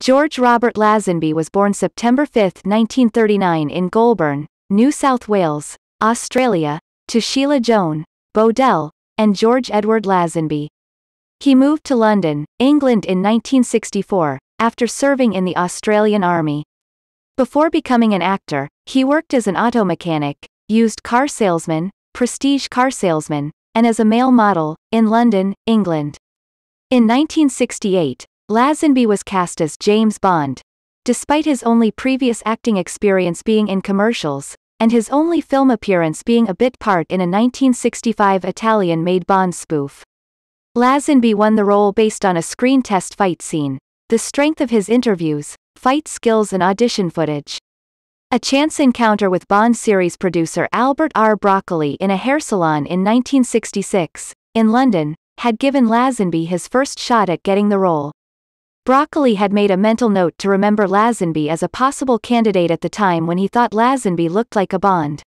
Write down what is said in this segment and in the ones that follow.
George Robert Lazenby was born September 5, 1939 in Goulburn, New South Wales, Australia, to Sheila Joan, Bodell, and George Edward Lazenby. He moved to London, England in 1964, after serving in the Australian Army. Before becoming an actor, he worked as an auto mechanic, used car salesman, prestige car salesman, and as a male model, in London, England. In 1968, Lazenby was cast as James Bond. Despite his only previous acting experience being in commercials, and his only film appearance being a bit part in a 1965 Italian-made Bond spoof. Lazenby won the role based on a screen test fight scene, the strength of his interviews, fight skills and audition footage. A chance encounter with Bond series producer Albert R. Broccoli in a hair salon in 1966, in London, had given Lazenby his first shot at getting the role. Broccoli had made a mental note to remember Lazenby as a possible candidate at the time when he thought Lazenby looked like a Bond.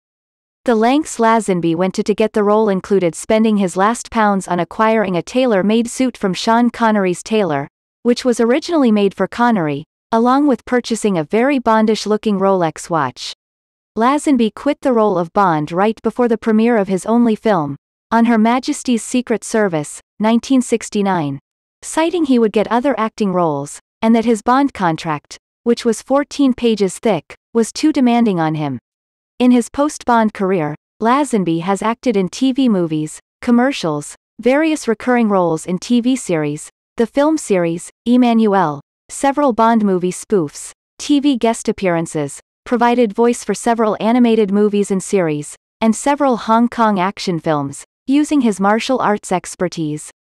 The lengths Lazenby went to to get the role included spending his last pounds on acquiring a tailor-made suit from Sean Connery's tailor, which was originally made for Connery, along with purchasing a very Bondish-looking Rolex watch. Lazenby quit the role of Bond right before the premiere of his only film, On Her Majesty's Secret Service, 1969 citing he would get other acting roles, and that his Bond contract, which was 14 pages thick, was too demanding on him. In his post-Bond career, Lazenby has acted in TV movies, commercials, various recurring roles in TV series, the film series, Emmanuelle, several Bond movie spoofs, TV guest appearances, provided voice for several animated movies and series, and several Hong Kong action films, using his martial arts expertise.